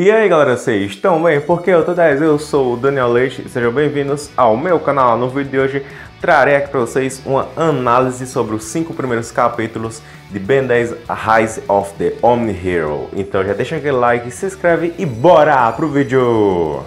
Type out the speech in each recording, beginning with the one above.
E aí galera, vocês estão bem? Porque eu tô 10, eu sou o Daniel Leite sejam bem-vindos ao meu canal. No vídeo de hoje trarei aqui para vocês uma análise sobre os 5 primeiros capítulos de Ben 10 Rise of the Omni Hero. Então já deixa aquele like, se inscreve e bora pro vídeo!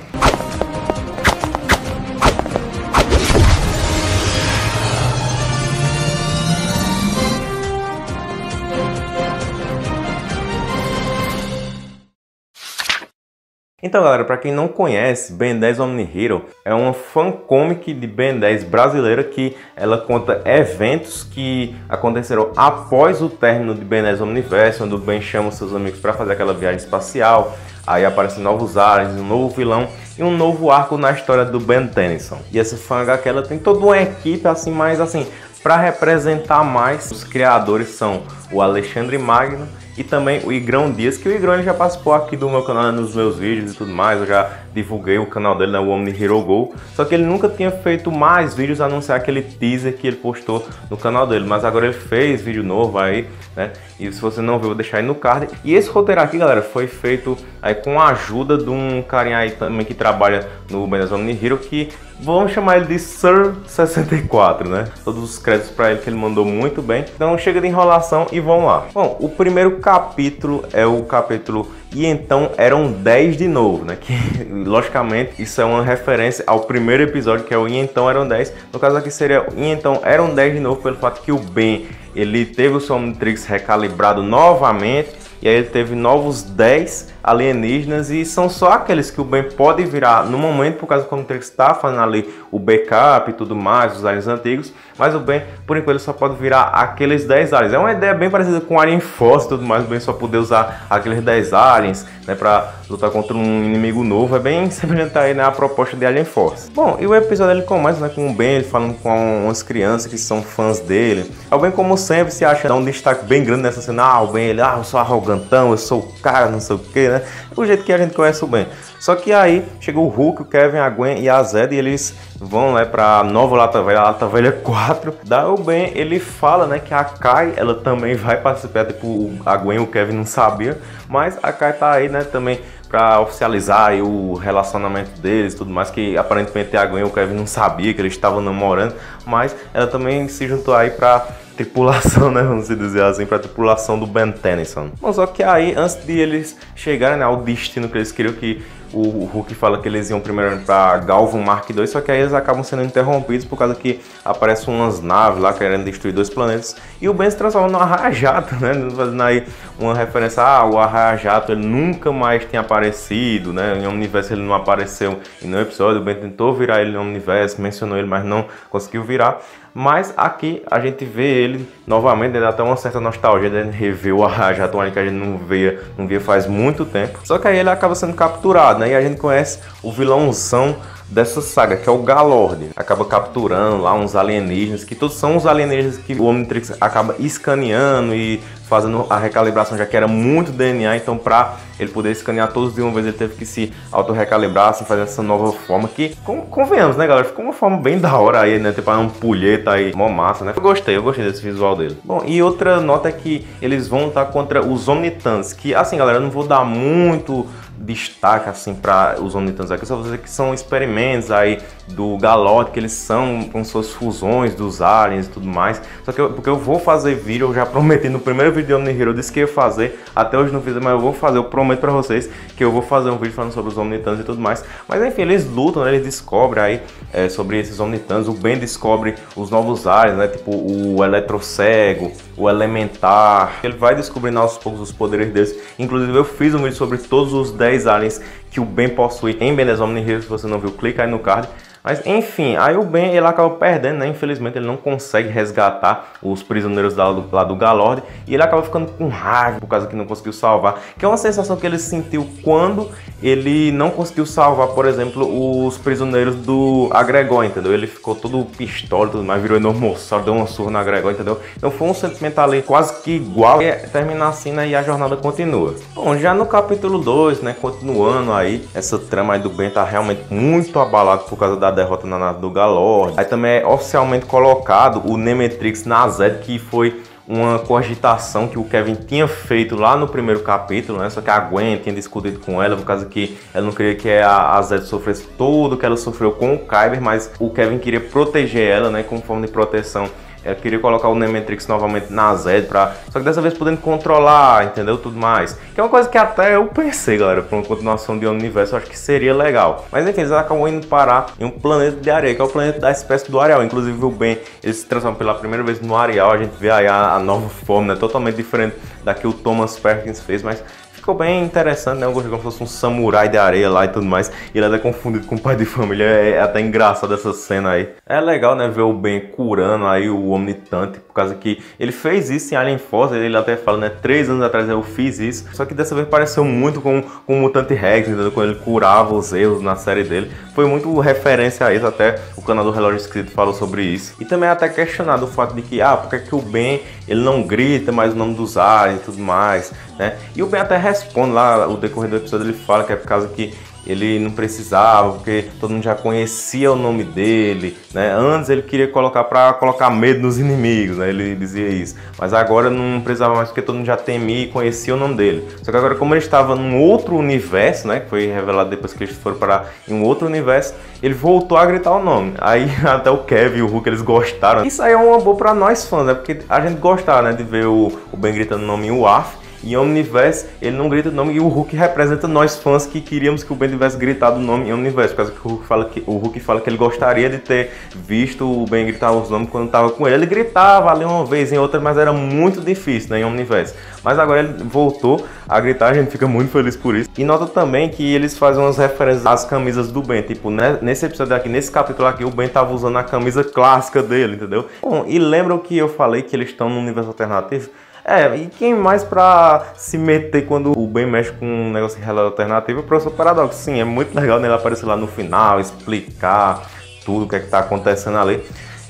Então, galera, para quem não conhece, Ben 10 Omni Hero é uma fancomic de Ben 10 brasileira que ela conta eventos que aconteceram após o término de Ben 10 Omniverse, onde o Ben chama seus amigos para fazer aquela viagem espacial. Aí aparecem novos aliens, um novo vilão e um novo arco na história do Ben Tennyson. E essa fan HQ ela tem toda uma equipe assim, mais assim, para representar mais. Os criadores são o Alexandre Magno e também o Igrão Dias, que o Igrão já participou aqui do meu canal nos meus vídeos e tudo mais, eu já divulguei o canal dele, né, o Omni Hero Go, só que ele nunca tinha feito mais vídeos a não ser aquele teaser que ele postou no canal dele, mas agora ele fez vídeo novo aí, né, e se você não viu, vou deixar aí no card. E esse roteiro aqui, galera, foi feito aí com a ajuda de um carinha aí também que trabalha no Benes Omni Hero, que vamos chamar ele de Sir64, né, todos os créditos para ele que ele mandou muito bem. Então chega de enrolação e vamos lá. Bom, o primeiro capítulo é o capítulo e então eram 10 de novo, né? Que logicamente isso é uma referência ao primeiro episódio que é o E então eram 10. No caso aqui seria E então eram 10 de novo pelo fato que o Ben ele teve o seu Omnitrix recalibrado novamente e aí ele teve novos 10 alienígenas e são só aqueles que o Ben pode virar no momento, por causa do Omnitrix está fazendo ali o backup e tudo mais, os aliens antigos, mas o Ben, por enquanto, só pode virar aqueles 10 aliens. É uma ideia bem parecida com Alien Force e tudo mais, o Ben só poder usar aqueles 10 aliens, né, para lutar contra um inimigo novo, é bem semelhante aí né, a proposta de Alien Force. Bom, e o episódio ele começa né, com o Ben falando com umas crianças que são fãs dele. O Ben, como sempre, se acha dá um destaque bem grande nessa cena, ah, o Ben, ele, ah, eu sou arrogantão, eu sou o cara, não sei o que, né? O jeito que a gente conhece o Ben. Só que aí chegou o Hulk, o Kevin, a Gwen e a Zed e eles vão né, pra nova Lata Velha, Lata Velha 4. Da o Ben, ele fala né, que a Kai, ela também vai participar, tipo, a Gwen e o Kevin não sabiam, mas a Kai tá aí, né, também para oficializar o relacionamento deles tudo mais, que aparentemente a Gwen e o Kevin não sabia que eles estavam namorando, mas ela também se juntou aí para tripulação, né, vamos dizer assim, para tripulação do Ben Tennyson. Mas só que aí, antes de eles chegarem né, ao destino que eles queriam, que o Hulk fala que eles iam primeiro para Galvan Mark II, só que aí eles acabam sendo interrompidos por causa que aparecem umas naves lá querendo destruir dois planetas e o Ben se transforma no Arraia-Jato, né? Fazendo aí uma referência, ah, o Arraia-Jato ele nunca mais tinha aparecido, né? Em Omniverse ele não apareceu em nenhum episódio, o Ben tentou virar ele no Omniverse, mencionou ele, mas não conseguiu virar. Mas aqui a gente vê ele novamente, dá até uma certa nostalgia de rever o Arraia-Jato, que a gente não via, não via faz muito tempo. Só que aí ele acaba sendo capturado, né? E a gente conhece o vilãozão dessa saga, que é o Galord. Acaba capturando lá uns alienígenas, que todos são os alienígenas que o Omnitrix acaba escaneando e fazendo a recalibração, já que era muito DNA, então para ele poder escanear todos de uma vez, ele teve que se auto-recalibrar, assim, fazer essa nova forma, que, convenhamos, né, galera, ficou uma forma bem da hora aí, né, tipo, um pulheta aí, mó massa, né, eu gostei, eu gostei desse visual dele. Bom, e outra nota é que eles vão estar contra os Omnitans, que, assim, galera, eu não vou dar muito destaque assim para os Omnitans aqui, só vou dizer que são experimentos aí do Galote, que eles são com suas fusões dos aliens e tudo mais. Só que eu, porque eu vou fazer vídeo, eu já prometi no primeiro vídeo de Omni Hero, eu disse que ia fazer, até hoje não fiz, mas eu vou fazer, eu prometo para vocês que eu vou fazer um vídeo falando sobre os Omnitans e tudo mais. Mas enfim, eles lutam, né? eles descobrem aí é, sobre esses Omnitans, o Ben descobre os novos aliens, né? Tipo o Eletrocego, o Elementar, ele vai descobrindo aos poucos os poderes deles. Inclusive eu fiz um vídeo sobre todos os 10 aliens que o Ben possui em Ben Omni Hero, se você não viu, clica aí no card. Mas enfim, aí o Ben ele acaba perdendo, né? Infelizmente ele não consegue resgatar os prisioneiros lá do, lá do Galord e ele acaba ficando com raiva por causa que não conseguiu salvar, que é uma sensação que ele sentiu quando ele não conseguiu salvar, por exemplo, os prisioneiros do Agregor, entendeu? Ele ficou todo pistola, tudo mais, virou enormossauro, deu uma surra no Agregor, entendeu? Então foi um sentimento ali quase que igual e termina assim, né? E a jornada continua. Bom, já no capítulo 2, né? Continuando aí, essa trama aí do Ben tá realmente muito abalado por causa da derrota na nave do Galord. Aí também é oficialmente colocado o Nemetrix Nazed, que foi uma cogitação que o Kevin tinha feito lá no primeiro capítulo, né? Só que a Gwen tinha discutido com ela por causa que ela não queria que a, a Zed sofresse tudo que ela sofreu com o Kyber, mas o Kevin queria proteger ela, né? Com forma de proteção eu queria colocar o Nemetrix novamente na Zed, pra... só que dessa vez podendo controlar, entendeu? Tudo mais. Que é uma coisa que até eu pensei, galera, pra uma continuação de Universo, eu acho que seria legal. Mas enfim, eles acabam indo parar em um planeta de areia, que é o planeta da espécie do Arial. Inclusive o Ben, ele se transforma pela primeira vez no Arial, a gente vê aí a, a nova forma, né? Totalmente diferente da que o Thomas Perkins fez, mas ficou bem interessante, né? Eu gostei como se fosse um samurai de areia lá e tudo mais. E ele é confundido com o pai de família. É até engraçado essa cena aí. É legal, né? Ver o Ben curando aí o Omnitante, por causa que ele fez isso em Alien Force. Ele até fala, né? Três anos atrás eu fiz isso. Só que dessa vez pareceu muito com, com o Mutante Rex, entendeu? Quando ele curava os erros na série dele. Foi muito referência a isso. Até o canal do Relógio Escrito falou sobre isso. E também é até questionado o fato de que, ah, por que, que o Ben ele não grita mais o nome dos aliens e tudo mais, né? E o Ben até responde lá, o decorrer do episódio ele fala que é por causa que ele não precisava, porque todo mundo já conhecia o nome dele, né? Antes ele queria colocar para colocar medo nos inimigos, né? Ele dizia isso. Mas agora não precisava mais porque todo mundo já temia e conhecia o nome dele. Só que agora como ele estava num outro universo, né, que foi revelado depois que eles foram para em um outro universo, ele voltou a gritar o nome. Aí até o Kevin e o Hulk eles gostaram. Isso aí é uma boa para nós fãs, né? Porque a gente gostava, né, de ver o, o Ben gritando o nome em Waf em Omniverse, ele não grita o nome e o Hulk representa nós fãs que queríamos que o Ben tivesse gritado o nome em Omniverse, por causa que o Hulk fala que, o Hulk fala que ele gostaria de ter visto o Ben gritar os nomes quando estava com ele. Ele gritava ali uma vez, em outra, mas era muito difícil né, em Omniverse. Mas agora ele voltou a gritar, a gente fica muito feliz por isso. E nota também que eles fazem umas referências às camisas do Ben, tipo, né, nesse episódio aqui, nesse capítulo aqui, o Ben tava usando a camisa clássica dele, entendeu? Bom, e lembram que eu falei que eles estão no universo alternativo? É, e quem mais pra se meter quando o Ben mexe com um negócio de realidade alternativa? O professor Paradoxo. Sim, é muito legal né, ele aparecer lá no final, explicar tudo o que é que tá acontecendo ali.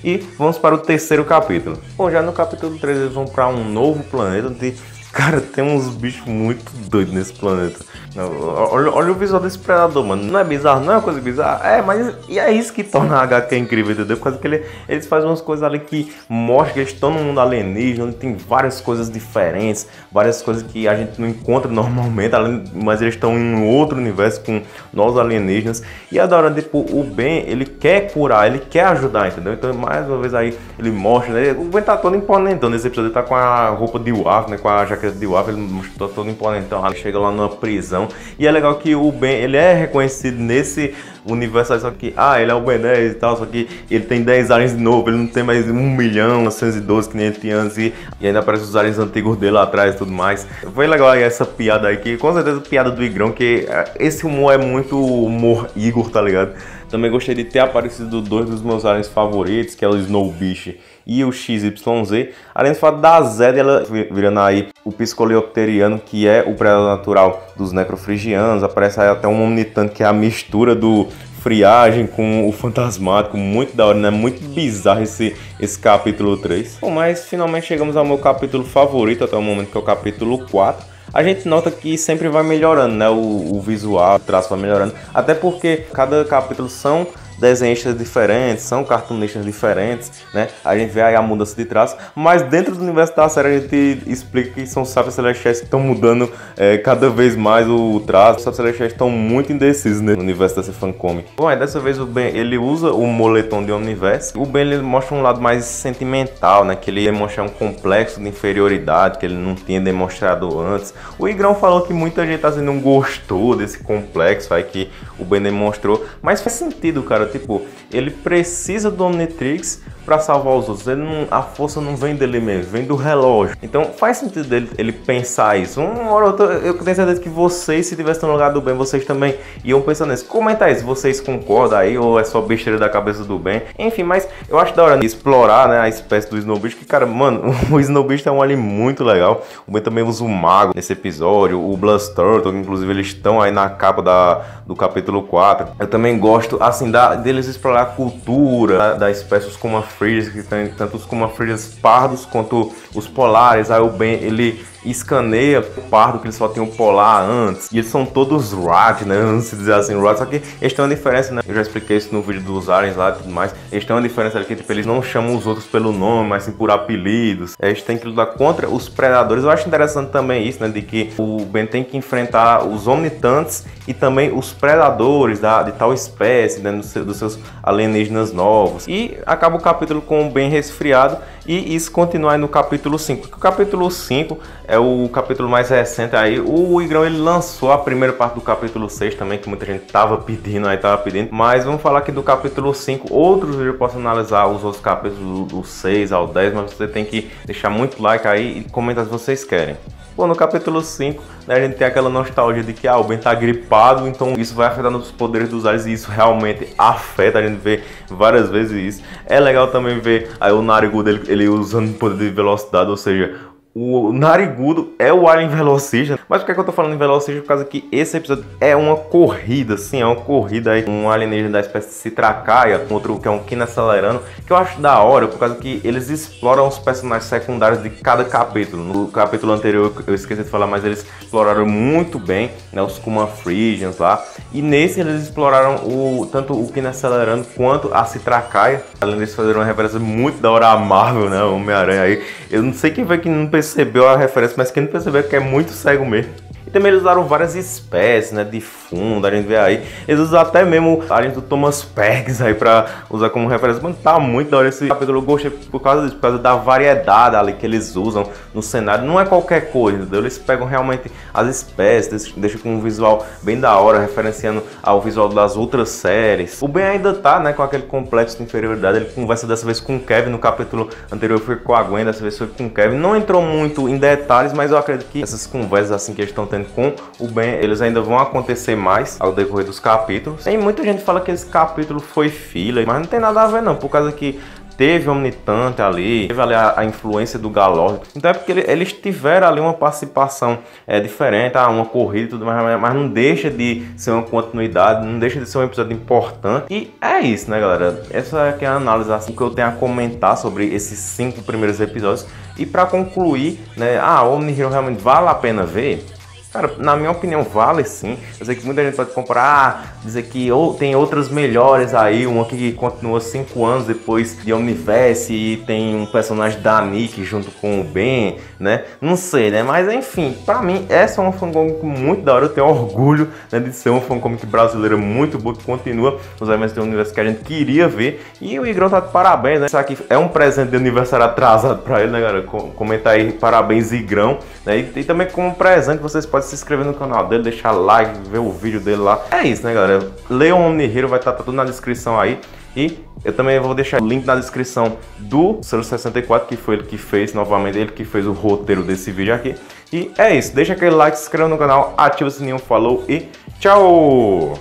E vamos para o terceiro capítulo. Bom, já no capítulo 3 eles vão para um novo planeta onde Cara, tem uns bichos muito doidos nesse planeta. Olha, olha, o visual desse predador, mano. Não é bizarro, não é uma coisa bizarra. É, mas e é isso que torna a HQ incrível, entendeu? Por causa que ele, eles fazem umas coisas ali que mostram que eles estão no mundo alienígena, onde tem várias coisas diferentes, várias coisas que a gente não encontra normalmente, mas eles estão em um outro universo com nós alienígenas. E a hora, tipo, o Ben, ele quer curar, ele quer ajudar, entendeu? Então, mais uma vez aí, ele mostra, né? O Ben tá todo imponente, nesse episódio ele tá com a roupa de Waf, né? Com a jaqueta de Waff, ele mostrou todo imponentão, ele chega lá numa prisão. E é legal que o Ben, ele é reconhecido nesse universo, só que, ah, ele é o Ben 10 e tal, só que ele tem 10 aliens de novo, ele não tem mais 1 milhão, 912 que nem ele tinha antes, e, e ainda aparece os aliens antigos dele lá atrás e tudo mais. Foi legal essa piada aí, que com certeza piada do Igrão, que é, esse humor é muito humor Igor, tá ligado? Também gostei de ter aparecido dois dos meus aliens favoritos, que é o Snowbish e o XYZ, além do fato da Zed ela virando aí o Piscoleopteriano, que é o predador natural dos necrofrigianos, aparece aí até um Omnitante, que é a mistura do friagem com o fantasmático, muito da hora, né? Muito bizarro esse, esse capítulo 3. Bom, mas finalmente chegamos ao meu capítulo favorito até o momento, que é o capítulo 4. A gente nota que sempre vai melhorando, né? O, o visual, o traço vai melhorando. Até porque cada capítulo são desenhistas diferentes, são cartunistas diferentes, né? A gente vê aí a mudança de traço, mas dentro do universo da série a gente explica que são sábios celestiais que estão mudando é, cada vez mais o traço. Os sábios celestiais estão muito indecisos né, no universo dessa fancomic. Bom, aí dessa vez o Ben ele usa o moletom de universo. O Ben ele mostra um lado mais sentimental, né? Que ele demonstra um complexo de inferioridade que ele não tinha demonstrado antes. O Igrão falou que muita gente assim não gostou desse complexo aí que o Ben demonstrou, mas faz sentido, cara tipo, ele precisa do Omnitrix para salvar os outros. Não, a força não vem dele mesmo, vem do relógio. Então faz sentido dele, ele pensar isso. Uma hora ou outra, eu tenho certeza que vocês, se tivessem no lugar do bem, vocês também iam pensar nisso. Comenta se vocês concordam aí ou é só besteira da cabeça do bem. Enfim, mas eu acho da hora explorar né, a espécie do Snowbeast, que cara, mano, o Snowbeast é um alien muito legal. O Ben também usa o Mago nesse episódio, o Turtle, inclusive eles estão aí na capa da, do capítulo 4. Eu também gosto, assim, da, deles explorar a cultura da, da espécies como a Freeze, que tem tanto os Kuma Freezes pardos quanto os polares. Aí o Ben, ele escaneia o pardo que eles só tinham polar antes. E eles são todos rat, né? Não se dizer assim rat, só que eles têm uma diferença, né? Eu já expliquei isso no vídeo dos aliens lá e tudo mais. Eles têm uma diferença ali que tipo, eles não chamam os outros pelo nome, mas sim por apelidos. Eles têm que lutar contra os predadores. Eu acho interessante também isso, né? De que o Ben tem que enfrentar os omnitantes e também os predadores da, de tal espécie, né? dos seus alienígenas novos. E acaba o capítulo com o Ben resfriado e isso continua no capítulo 5. O capítulo 5 é o capítulo mais recente aí. O Igrão ele lançou a primeira parte do capítulo 6 também, que muita gente tava pedindo aí, tava pedindo. Mas vamos falar aqui do capítulo 5. Outros eu posso analisar os outros capítulos do, do 6 ao 10, mas você tem que deixar muito like aí e comentar se vocês querem. Bom, no capítulo 5, né, a gente tem aquela nostalgia de que ah, o Ben tá gripado, então isso vai afetar nos poderes dos aliens e isso realmente afeta, a gente vê várias vezes isso. É legal também ver aí o Narigudo ele, ele usando poder de velocidade, ou seja, o narigudo é o alien velocista. Mas por que, é que eu tô falando em velocista? Por causa que esse episódio é uma corrida, sim, é uma corrida aí. Um alienígena da espécie Citracaia, outro que é um Kina acelerando, que eu acho da hora, por causa que eles exploram os personagens secundários de cada capítulo. No capítulo anterior eu esqueci de falar, mas eles exploraram muito bem, né, os Kuma Frisians lá. E nesse eles exploraram o, tanto o Kina acelerando quanto a Citracaia. Além deles fazerem uma referência muito da hora a Marvel, né, Homem-Aranha aí. Eu não sei quem foi que não percebeu a referência, mas quem não percebeu é que é muito cego mesmo. Também eles usaram várias espécies, né, de fundo, a gente vê aí. Eles usam até mesmo a gente do Thomas Perkins aí pra usar como referência. Mano, tá muito da hora esse capítulo. Eu gostei por causa disso, por causa da variedade ali que eles usam no cenário. Não é qualquer coisa, entendeu? Eles pegam realmente as espécies, deixam com um visual bem da hora, referenciando ao visual das outras séries. O Ben ainda tá, né, com aquele complexo de inferioridade. Ele conversa dessa vez com o Kevin, no capítulo anterior foi com a Gwen, dessa vez foi com o Kevin. Não entrou muito em detalhes, mas eu acredito que essas conversas assim que eles estão tendo com o Ben, eles ainda vão acontecer mais ao decorrer dos capítulos. Tem muita gente fala que esse capítulo foi filler, mas não tem nada a ver não, por causa que teve Omnitante ali, teve ali a, a influência do Galord. Então é porque ele, eles tiveram ali uma participação é, diferente, ah, uma corrida e tudo mais, mas não deixa de ser uma continuidade, não deixa de ser um episódio importante. E é isso, né, galera? Essa é, é a análise assim, que eu tenho a comentar sobre esses cinco primeiros episódios. E para concluir, né, ah, Omni Hero realmente vale a pena ver? Cara, na minha opinião, vale sim. Eu sei que muita gente pode comparar, dizer que ou, tem outras melhores aí, uma que continua 5 anos depois de Omniverse e tem um personagem da Nick junto com o Ben, né? Não sei, né? Mas enfim, pra mim, essa é uma fancomic muito da hora. Eu tenho orgulho né, de ser uma fancomic brasileira muito boa que continua os eventos do universo que a gente queria ver. E o Igrão tá de parabéns, né? Isso aqui é um presente de aniversário atrasado pra ele, né, galera? Comenta aí, parabéns, Igrão. Né? E, e também como presente, vocês podem pode se inscrever no canal dele, deixar like, ver o vídeo dele lá. É isso, né, galera? Leia o Omni Hero, vai estar tá tudo na descrição aí. E eu também vou deixar o link na descrição do 064, que foi ele que fez, novamente ele que fez o roteiro desse vídeo aqui. E é isso, deixa aquele like, se inscreva no canal, ativa o sininho, falou e tchau!